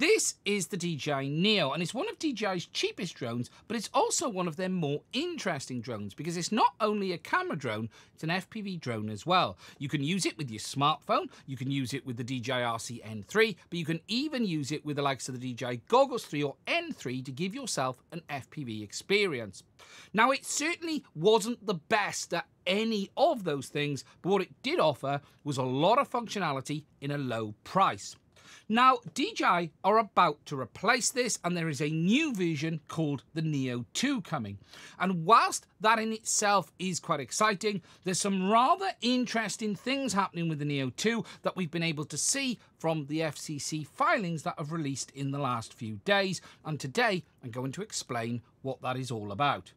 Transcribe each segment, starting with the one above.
This is the DJI Neo, and it's one of DJI's cheapest drones, but it's also one of their more interesting drones because it's not only a camera drone, it's an FPV drone as well. You can use it with your smartphone, you can use it with the DJI RC N3, but you can even use it with the likes of the DJI Goggles 3 or N3 to give yourself an FPV experience. Now, it certainly wasn't the best at any of those things, but what it did offer was a lot of functionality in a low price. Now, DJI are about to replace this, and there is a new version called the Neo 2 coming. And whilst that in itself is quite exciting, there's some rather interesting things happening with the Neo 2 that we've been able to see from the FCC filings that have released in the last few days. And today, I'm going to explain what that is all about.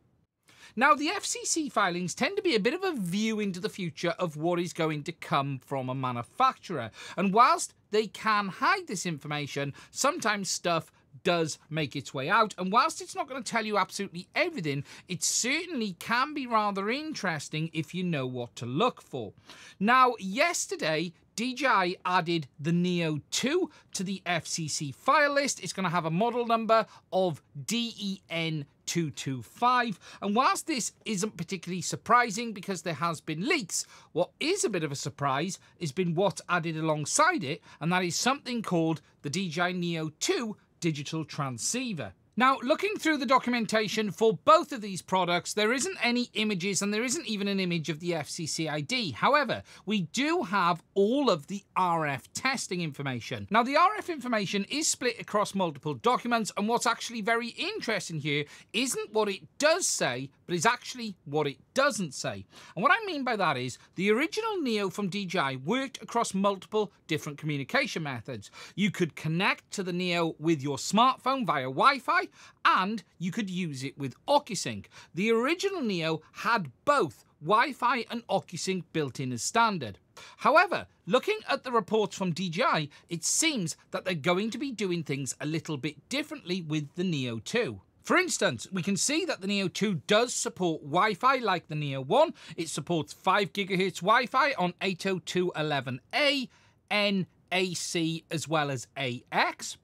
Now, the FCC filings tend to be a bit of a view into the future of what is going to come from a manufacturer. And whilst they can hide this information, sometimes stuff does make its way out. And whilst it's not going to tell you absolutely everything, it certainly can be rather interesting if you know what to look for. Now, yesterday, DJI added the Neo 2 to the FCC file list. It's going to have a model number of DEN 225. And whilst this isn't particularly surprising because there has been leaks, what is a bit of a surprise has been what's added alongside it, and that is something called the DJI Neo 2 digital transceiver. Now, looking through the documentation for both of these products, there isn't any images and there isn't even an image of the FCC ID. However, we do have all of the RF testing information. Now, the RF information is split across multiple documents, and what's actually very interesting here isn't what it does say, but is actually what it doesn't say. And what I mean by that is the original Neo from DJI worked across multiple different communication methods. You could connect to the Neo with your smartphone via Wi Fi, and you could use it with OcuSync. The original Neo had both Wi Fi and OcuSync built in as standard. However, looking at the reports from DJI, it seems that they're going to be doing things a little bit differently with the Neo 2. For instance, we can see that the Neo 2 does support Wi-Fi like the Neo 1. It supports 5 GHz Wi-Fi on 802.11a, NAC as well as AX.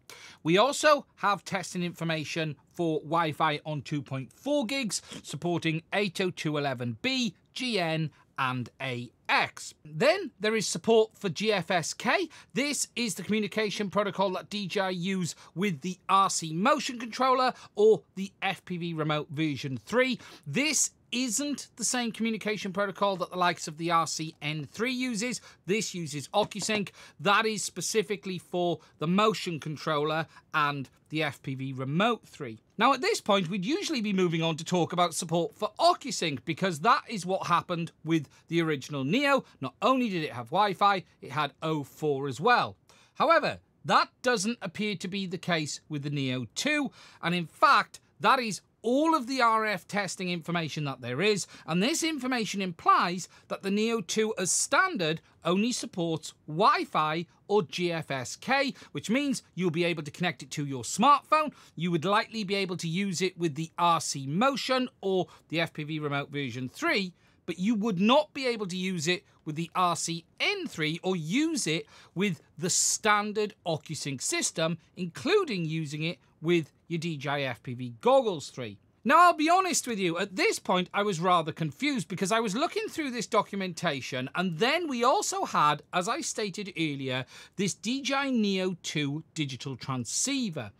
We also have testing information for Wi-Fi on 2.4 gigs, supporting 802.11b, GN and AX. Then there is support for GFSK. This is the communication protocol that DJI use with the RC motion controller or the FPV remote version 3. This isn't the same communication protocol that the likes of the RC-N3 uses. This uses OcuSync. That is specifically for the motion controller and the FPV Remote 3. Now at this point we'd usually be moving on to talk about support for OcuSync because that is what happened with the original Neo. Not only did it have Wi-Fi, it had O4 as well. However, that doesn't appear to be the case with the Neo 2 and in fact that is all of the RF testing information that there is, and this information implies that the Neo 2 as standard only supports Wi-Fi or GFSK, which means you'll be able to connect it to your smartphone. You would likely be able to use it with the RC Motion or the FPV Remote version 3, but you would not be able to use it with the RC N3 or use it with the standard OcuSync system, including using it with your DJI FPV Goggles 3. Now, I'll be honest with you, at this point I was rather confused because I was looking through this documentation and then we also had, as I stated earlier, this DJI Neo 2 digital transceiver.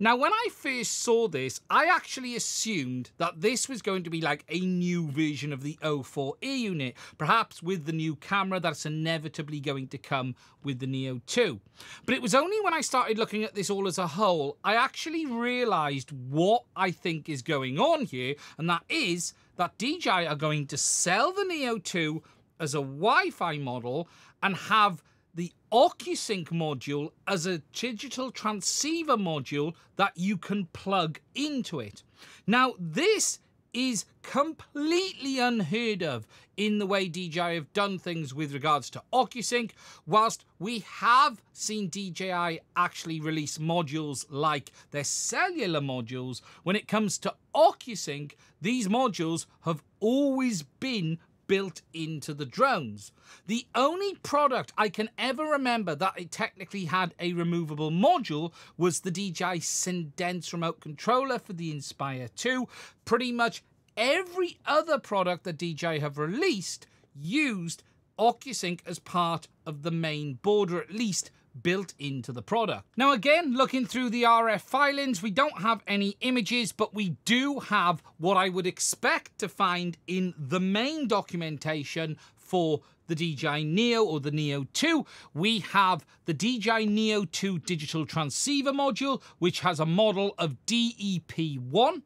Now, when I first saw this, I actually assumed that this was going to be like a new version of the O4 air unit, perhaps with the new camera that's inevitably going to come with the Neo 2. But it was only when I started looking at this all as a whole, I actually realised what I think is going on here, and that is that DJI are going to sell the Neo 2 as a Wi-Fi model and have the OcuSync module as a digital transceiver module that you can plug into it. Now, this is completely unheard of in the way DJI have done things with regards to OcuSync, whilst we have seen DJI actually release modules like their cellular modules, when it comes to OcuSync, these modules have always been built into the drones. The only product I can ever remember that it technically had a removable module was the DJI Cendence remote controller for the Inspire 2. Pretty much every other product that DJI have released used OcuSync as part of the main board, or at least built into the product. Now again, looking through the RF filings, we don't have any images, but we do have what I would expect to find in the main documentation for the DJI Neo or the Neo 2. We have the DJI Neo 2 digital transceiver module, which has a model of DEP1.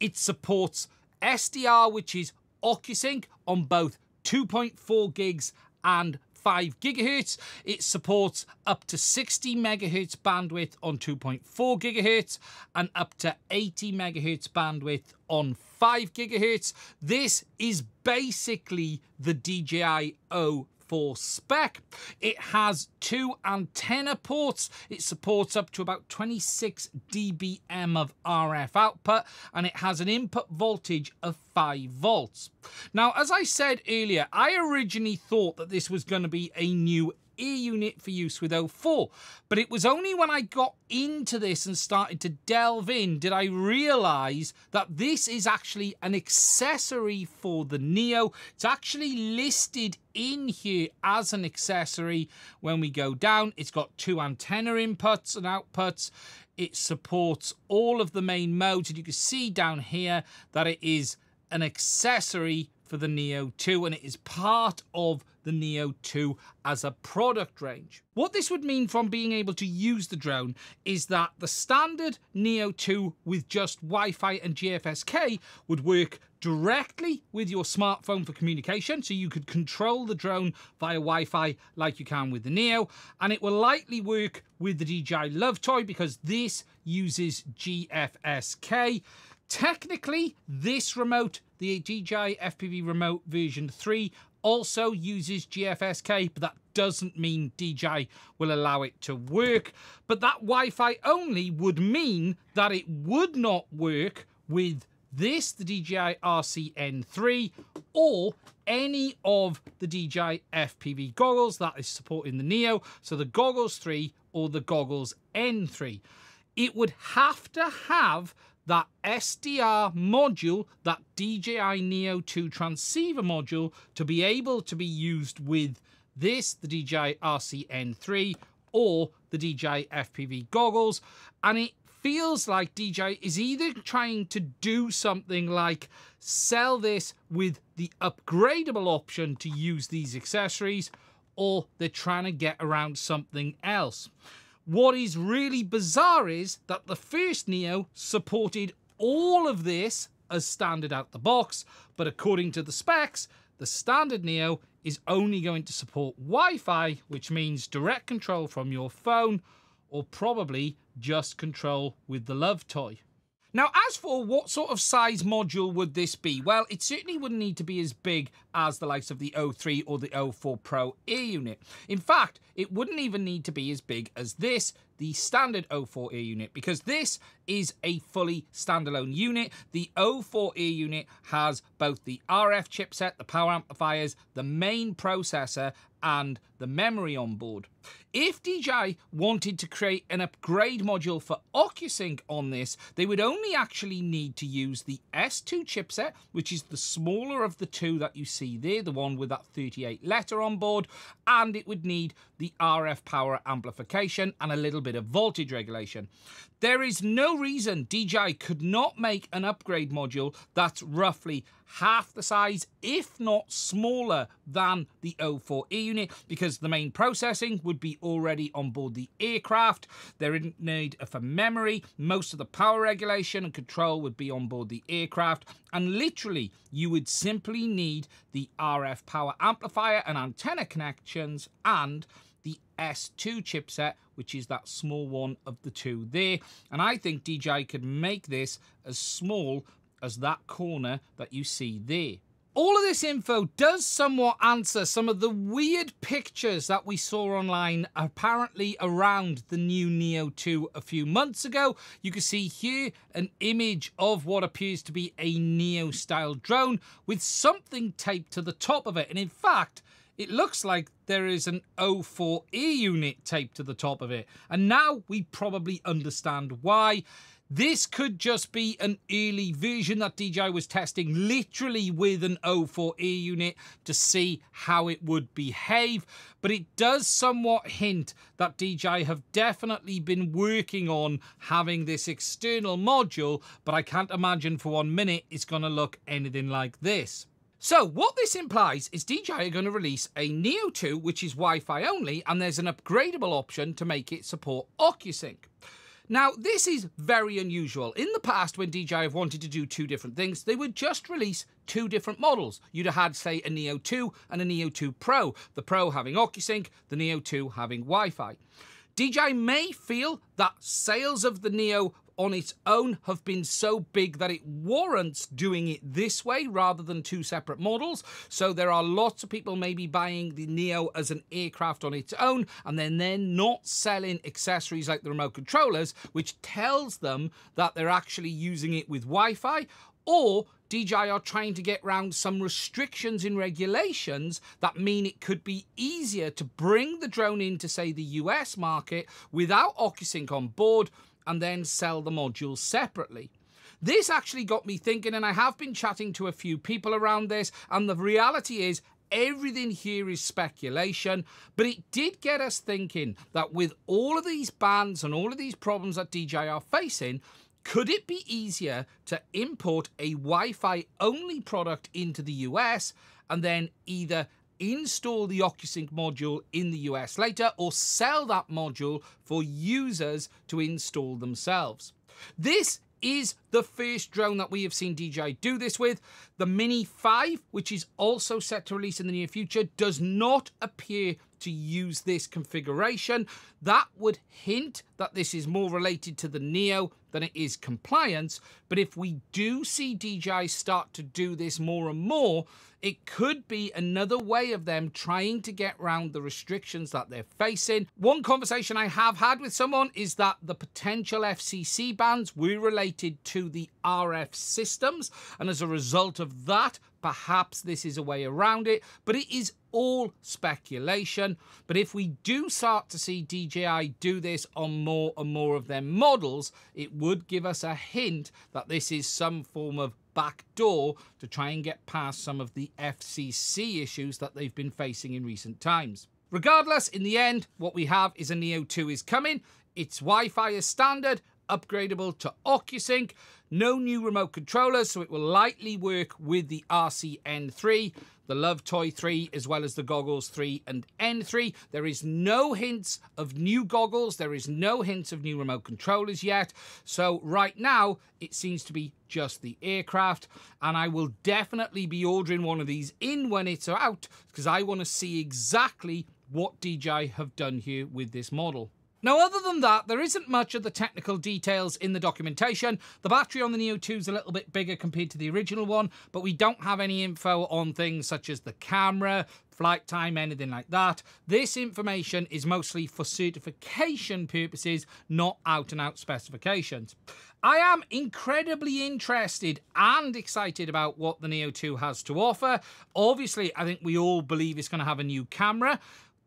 It supports SDR, which is OcuSync on both 2.4 gigs and 5 gigahertz. It supports up to 60 megahertz bandwidth on 2.4 gigahertz and up to 80 megahertz bandwidth on 5 gigahertz. This is basically the DJI O for spec. It has two antenna ports. It supports up to about 26 dBm of RF output and it has an input voltage of 5 volts. Now, as I said earlier, I originally thought that this was going to be a new air unit for use with O4. But it was only when I got into this and started to delve in did I realize that this is actually an accessory for the Neo. It's actually listed in here as an accessory when we go down. It's got two antenna inputs and outputs. It supports all of the main modes and you can see down here that it is an accessory for the Neo 2 and it is part of the Neo 2 as a product range. What this would mean from being able to use the drone is that the standard Neo 2 with just Wi-Fi and GFSK would work directly with your smartphone for communication, so you could control the drone via Wi-Fi like you can with the Neo, and it will likely work with the DJI Love Toy because this uses GFSK. Technically, this remote, the DJI FPV Remote version 3, also uses GFSK, but that doesn't mean DJI will allow it to work. But that Wi-Fi only would mean that it would not work with this, the DJI RCN3, or any of the DJI FPV goggles that is supporting the Neo, so the Goggles 3 or the Goggles N3. It would have to have that SDR module, that DJI Neo 2 transceiver module, to be able to be used with this, the DJI RCN3, or the DJI FPV goggles. And it feels like DJI is either trying to do something like sell this with the upgradable option to use these accessories, or they're trying to get around something else. What is really bizarre is that the first Neo supported all of this as standard out the box, but according to the specs, the standard Neo is only going to support Wi-Fi, which means direct control from your phone, or probably just control with the Love Toy. Now, as for what sort of size module would this be? Well, it certainly wouldn't need to be as big as the likes of the O3 or the O4 Pro air unit. In fact, it wouldn't even need to be as big as this, the standard O4 air unit, because this is a fully standalone unit. The O4 air unit has both the RF chipset, the power amplifiers, the main processor, and the memory on board. If DJI wanted to create an upgrade module for OcuSync on this, they would only actually need to use the S2 chipset, which is the smaller of the two that you see there, the one with that 38 letter on board, and it would need the RF power amplification and a little bit of voltage regulation. There is no reason DJI could not make an upgrade module that's roughly half the size, if not smaller, than the O4 air unit, because the main processing would be already on board the aircraft. There isn't need for memory. Most of the power regulation and control would be on board the aircraft. And literally, you would simply need the RF power amplifier and antenna connections and the S2 chipset, which is that small one of the two there. And I think DJI could make this as small as that corner that you see there. All of this info does somewhat answer some of the weird pictures that we saw online apparently around the new Neo 2 a few months ago. You can see here an image of what appears to be a Neo style drone with something taped to the top of it. And in fact, it looks like there is an O4 air unit taped to the top of it. And now we probably understand why. This could just be an early version that DJI was testing literally with an O4 air unit to see how it would behave, but it does somewhat hint that DJI have definitely been working on having this external module, but I can't imagine for one minute it's going to look anything like this. So what this implies is DJI are going to release a Neo 2 which is Wi-Fi only and there's an upgradable option to make it support OcuSync. Now, this is very unusual. In the past, when DJI have wanted to do two different things, they would just release two different models. You'd have had, say, a Neo 2 and a Neo 2 Pro, the Pro having OcuSync, the Neo 2 having Wi-Fi. DJI may feel that sales of the Neo on its own have been so big that it warrants doing it this way rather than two separate models. So there are lots of people maybe buying the Neo as an aircraft on its own and then they're not selling accessories like the remote controllers, which tells them that they're actually using it with Wi-Fi or DJI are trying to get around some restrictions in regulations that mean it could be easier to bring the drone into, say, the US market without OcuSync on board and then sell the modules separately. This actually got me thinking, and I have been chatting to a few people around this, and the reality is everything here is speculation, but it did get us thinking that with all of these bans and all of these problems that DJI are facing, could it be easier to import a Wi Fi only product into the US and then either install the OcuSync module in the US later or sell that module for users to install themselves. This is the first drone that we have seen DJI do this with. The Mini 5, which is also set to release in the near future, does not appear to use this configuration. That would hint that this is more related to the Neo than it is compliance. But if we do see DJI start to do this more and more, it could be another way of them trying to get around the restrictions that they're facing. One conversation I have had with someone is that the potential FCC bans were related to the RF systems, and as a result of that, perhaps this is a way around it, but it is all speculation. But if we do start to see DJI do this on more and more of their models, it would give us a hint that this is some form of backdoor to try and get past some of the FCC issues that they've been facing in recent times. Regardless, in the end, what we have is a Neo 2 is coming. It's Wi-Fi as standard, upgradable to OcuSync. No new remote controllers, so it will likely work with the RCN3, the Love Toy 3, as well as the Goggles 3 and N3. There is no hints of new goggles. There is no hints of new remote controllers yet. So right now, it seems to be just the aircraft. And I will definitely be ordering one of these in when it's out, because I want to see exactly what DJI have done here with this model. Now, other than that, there isn't much of the technical details in the documentation. The battery on the Neo 2 is a little bit bigger compared to the original one, but we don't have any info on things such as the camera, flight time, anything like that. This information is mostly for certification purposes, not out and out specifications. I am incredibly interested and excited about what the Neo 2 has to offer. Obviously, I think we all believe it's going to have a new camera.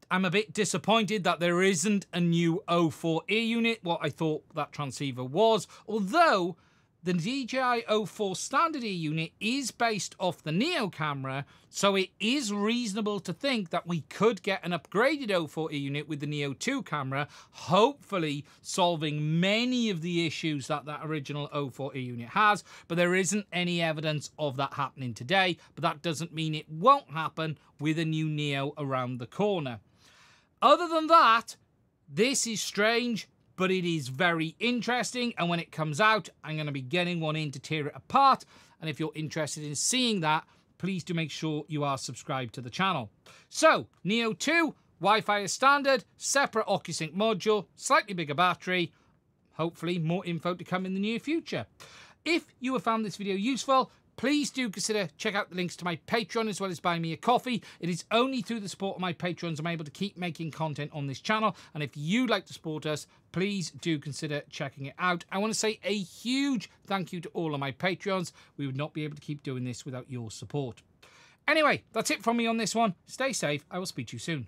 I'm a bit disappointed that there isn't a new O4 air unit, what I thought that transceiver was, although the DJI O4 standard E unit is based off the Neo camera, so it is reasonable to think that we could get an upgraded O4 air unit with the Neo 2 camera, hopefully solving many of the issues that that original O4 air unit has, but there isn't any evidence of that happening today, but that doesn't mean it won't happen with a new Neo around the corner. Other than that, this is strange, but it is very interesting. And when it comes out, I'm going to be getting one in to tear it apart. And if you're interested in seeing that, please do make sure you are subscribed to the channel. So, Neo 2, Wi-Fi is standard, separate OcuSync module, slightly bigger battery, hopefully more info to come in the near future. If you have found this video useful, please do consider check out the links to my Patreon as well as buy me a coffee. It is only through the support of my patrons I'm able to keep making content on this channel. And if you'd like to support us, please do consider checking it out. I want to say a huge thank you to all of my Patreons. We would not be able to keep doing this without your support. Anyway, that's it from me on this one. Stay safe. I will speak to you soon.